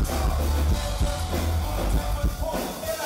Oh, yeah.